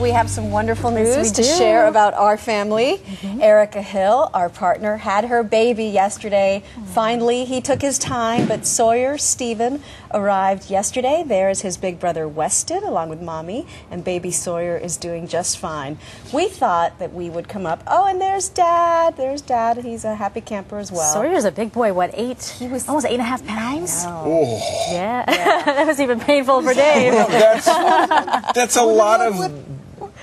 We have some wonderful news we to do. share about our family. Mm-hmm. Erica Hill, our partner, had her baby yesterday. Mm. Finally, he took his time, but Sawyer Stephen arrived yesterday. There is his big brother Weston, along with mommy, and baby Sawyer is doing just fine. We thought that we would come up. Oh, and there's dad. There's dad. He's a happy camper as well. Sawyer's a big boy. What eight? He was almost eight and a half pounds. Oh, Yeah, that was even painful for Dave. that's that's a lot of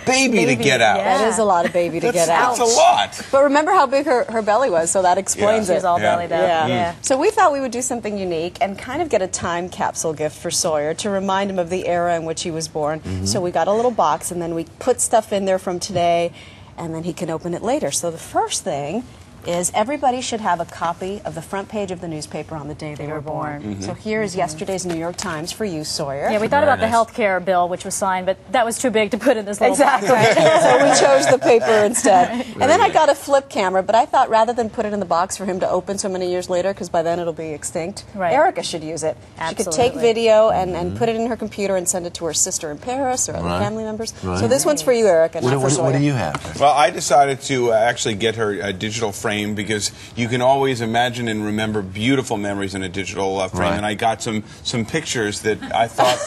baby, to get out. yeah. That is a lot of baby to get out. that's a lot. But remember how big her, her belly was, so that explains Yeah. it. She's all Yeah. bellied up. Yeah. Yeah. Mm. So we thought we would do something unique and kind of get a time capsule gift for Sawyer to remind him of the era in which he was born. Mm-hmm. So we got a little box and then we put stuff in there from today and then he can open it later. So the first thing is everybody should have a copy of the front page of the newspaper on the day they, were born. So mm-hmm. here is mm-hmm. yesterday's New York Times for you, Sawyer. Yeah, we thought about nice. the health care bill, which was signed, but that was too big to put in this little Exactly. so we chose the paper instead. And then I got a flip camera, but I thought rather than put it in the box for him to open so many years later, because by then it'll be extinct, Right. Erica should use it. Absolutely. She could take video and, and mm-hmm. put it in her computer and send it to her sister in Paris or other Right. family members. Right. So this one's for you, Erica, What, not for what, what do Sawyer. you have? Well, I decided to uh, actually get her a digital frame because you can always imagine and remember beautiful memories in a digital uh, frame. Right. And I got some some pictures that I thought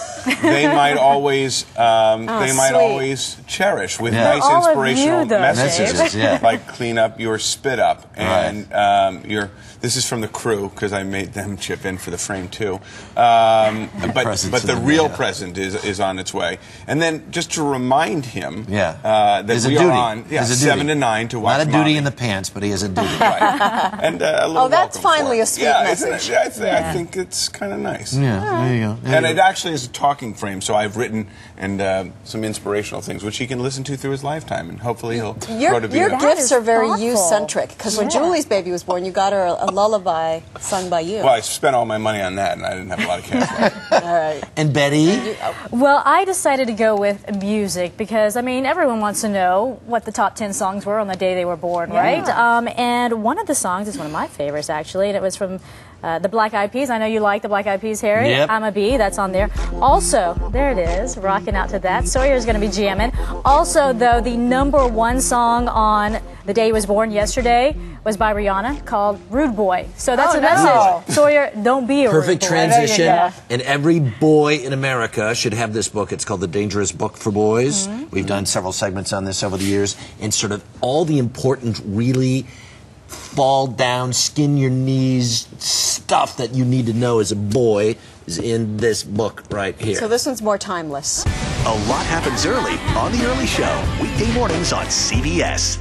they might always um, they might sweet. always cherish with Yeah. nice All of you, inspirational though, messages, Messages, yeah. like clean up your spit up and um, your. This is from the crew because I made them chip in for the frame too. Um, but but the real mail. present is is on its way. And then just to remind him Yeah. uh, that There's a we duty. are on yeah, There's a seven to nine to watch Not a duty Mommy. in the pants, but he has a duty. Right. and uh, a little Oh, that's finally a sweet yeah, message. it? I, th- I think it's kind of nice. yeah, there you go. There And you it go. actually is a talking frame, so I've written and uh, some inspirational things which he can listen to through his lifetime, and hopefully he'll Your, grow to be your a- That gifts are very thoughtful. you-centric because when Julie's baby was born, you got her a, a lullaby sung by you. Well, I spent all my money on that, and I didn't have a lot of cash left. All right. And Betty? Well, I decided to go with music because, I mean, everyone wants to know what the top 10 songs were on the day they were born, right? Um, and one of the songs is one of my favorites, actually, and it was from uh, the Black Eyed Peas. I know you like the Black Eyed Peas, Harry. Yep. Imma Be, that's on there. Also, there it is, rocking out to that. Sawyer's going to be jamming. Also, though, the number one song on the day he was born yesterday was by Rihanna called Rude Boy. So that's Oh, a no. message. Sawyer, don't be a Perfect rude boy. transition. go. And every boy in America should have this book. It's called The Dangerous Book for Boys. Mm-hmm. We've done several segments on this over the years. And sort of all the important, really fall down, skin your knees stuff that you need to know as a boy is in this book right here. So this one's more timeless. A lot happens early on The Early Show, weekday mornings on CBS.